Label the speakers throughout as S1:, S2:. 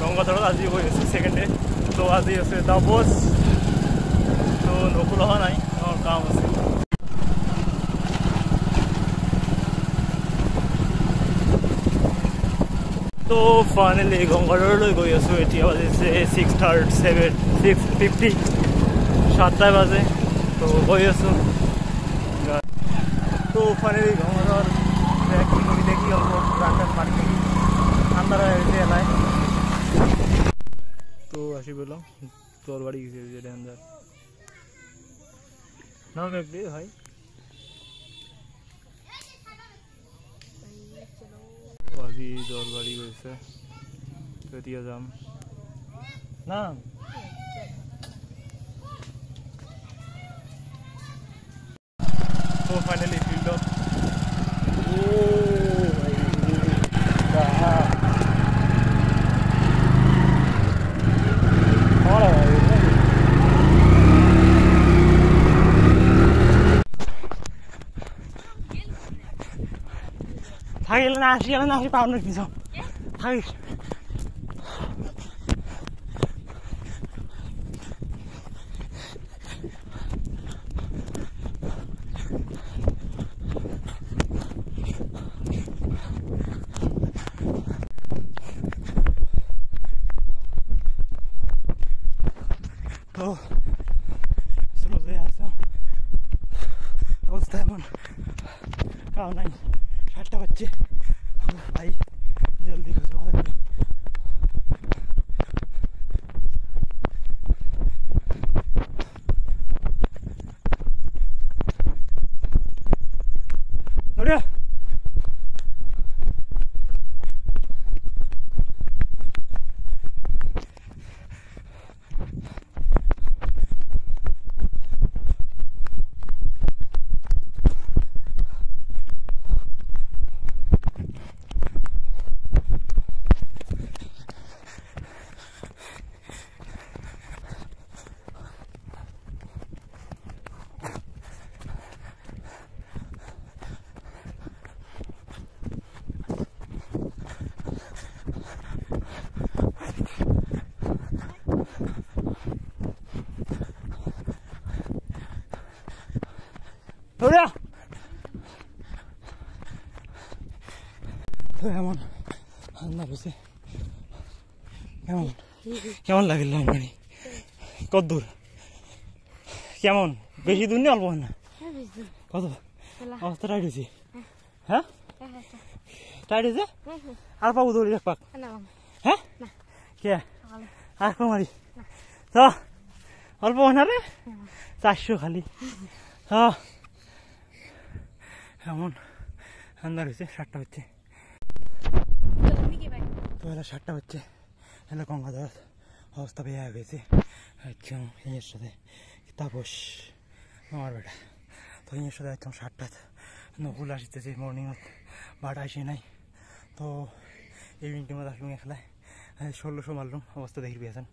S1: গঙ্গাধর আজি গৈ আছোঁ ছেকেণ্ড ডে তো আজি আছে ডাবজ তো নকুল অহা নাই আমার কাম আছে তো ফাইনেলি গংগাধৰলৈ গৈ আছোঁ এতিয়া বাজিছে six thirty seven six fifty সাতটায় বাজে তো গৈ আছোঁ তো ফাইনেলি গংগাধৰ দেখি মুভি দেখি অল্প রান্নার পানি দেখি ঠান্ডার হয়ে গেছে এলাকায় তো আসি বললাম তোর বাড়ি গেছে যে ডেঞ্জার না একটু ভাই আজি তোর বাড়ি গৈছে তো এতিয়া যাম না তো ফাইনেলি থাকিলে না আসি না আসি পাও না কিছু থাকিস তো স্লোতে আসো অবস্থা এমন কারণ নাই সাতটা বাচ্চে ভাই ধরে এমন ঠান্ডা কেমন? কেমন লাগিল মানে কত দূর কেমন? বেশি দূর নেই অল্প না? কত? অবস্থা টাইট হয়েছে। হ্যাঁ। টাইট হয়েছে? আর পাবো দৌড়ি এক পাক। হ্যাঁ? কে? আর কমারি? তো অল্প না রে? চারশো খালি। হ্যাঁ এমন। আন্দার হয়েছে, সাতটা হচ্ছে তো এলা সাতটা হচ্ছে এলা গঙ্গাধর। অবস্থা বেয়া হয়ে গেছে। আচ্ছা ইয়ের সাথে। তাপস, আমার বেটা। তো ইয়ের সাথে একদম সাতটা। নকুল আসতেছে মর্নিংত বাট আসে নাই। তো ইভিনিং মধ্যে আসলুম খেলায়। ষোলোশো মারলুম, অবস্থা দেখি পেয়েছেন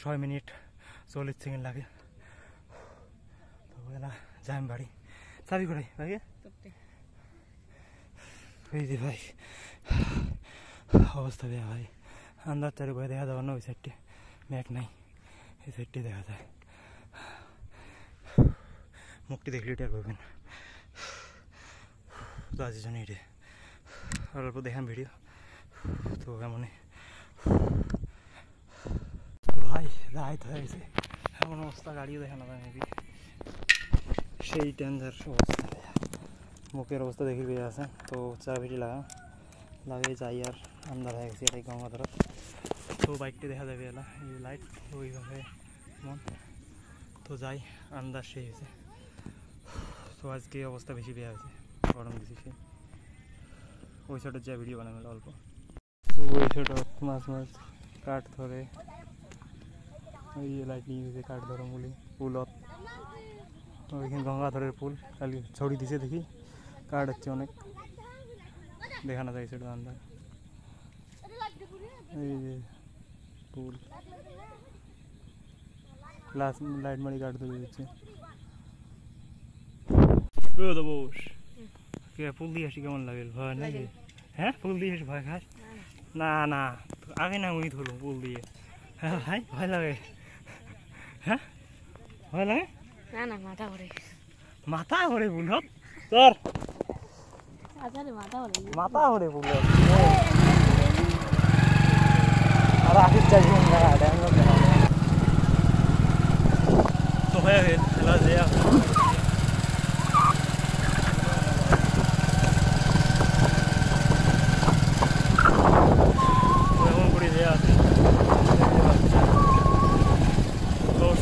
S1: ছয় মিনিট চল্লিশ সেকেন্ড লাগে। তো এলা, যাই বাড়ি। চাবি করে ভাই এই যে ভাই অবস্থা দেয়া ভাই আন্দার চারি বয়ে দেখা যাবে না ওই সাইডটে ম্যাক নাই এই সাইডটে দেখা যায় মুখটি দেখলে এটা করবেন তো আজ জন্য এটা আর অল্প দেখান ভিডিও তো এমনই ভাই রাইত হয়ে গেছে এমন অবস্থা গাড়িও দেখানো যায় মেবি সেই টেন্ডার অবস্থা মুখের অবস্থা দেখি পেয়ে আছে তো চা ভিটি লাগা লাগিয়ে যাই আর আন্দার হয়ে গেছে এটাই গঙ্গাধর তো বাইকটি দেখা যাবে এলা এই লাইট ওইভাবে মন তো যাই আন্দাজ সেই হয়েছে তো আজকে অবস্থা বেশি বেয়া হয়েছে গরম দিছে সে ওই সাইডে যা ভিডিও বানাবে অল্প তো ওই সাইডে মাছ মাছ কাঠ ধরে ওই লাইট নিয়ে গেছে কাঠ ধরে মুলি পুলত ওইখানে গঙ্গাধরের পুল খালি ছড়ি দিছে দেখি কাঠ হচ্ছে অনেক। দেখানো যায় সেটা আন্দাজ এই যে পুল গ্লাস লাইট মারি কাঠ ধরে দিচ্ছে ও তো বস। কে ফুল দিয়ে আসি কেমন লাগে? ভয় নাকি? হ্যাঁ ফুল দিয়ে আসি ভয় খাস? না না আগে না উইথ হলো পুল দিয়ে। হ্যাঁ ভাই ভয় লাগে। হ্যাঁ ভয় লাগে?
S2: না না মাথা ঘুরে।
S1: মাথা ঘরে বুলত তোর
S2: মাথা
S1: মাথা ঘরে আর চাই তো হয়ে খেলা যে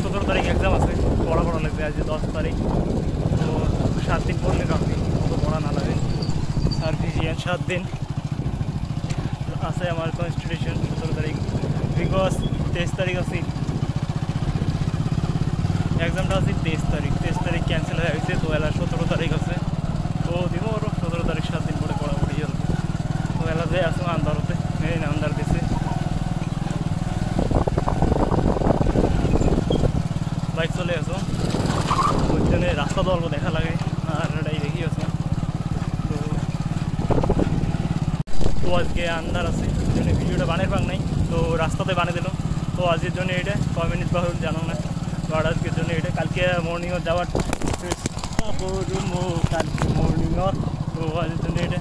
S1: সতেরো তারিখ এক্সাম আছে পড়া পড়া লাগবে আজ দশ তারিখ। তো সাত দিন পড়লে কাউকে সার্ভিসিয়ান সাত দিন আছে আমার কনস্টিটিউশন সতেরো তারিখ। বিকজ তেইশ তারিখ আছে। এক্সামটা আছে তেইশ তারিখ। তেইশ তারিখ ক্যান্সেল হয়ে গেছে, তো এলা সতেরো তারিখ আছে। তো দিব ওরও সতেরো তারিখ সাত দিন পরে পড়াপড়ি চলবে তো এলা যে আসো আন্দারতে, এই না আন্দার দিছে। বাইক চলে আসো ওই জন্য রাস্তা তো অল্প দেখা লাগে আর এটাই দেখি আসো তো তো আজকে আন্দার আছে জন্য ভিডিওটা বানের পাক নাই তো রাস্তাতে বানিয়ে দিল তো আজকের জন্য এটা ক মিনিট বা হল জানো না তো আর আজকের জন্য এটা কালকে মর্নিংয়ে যাওয়ার কালকে মর্নিংয়ে তো আজকের জন্য এটা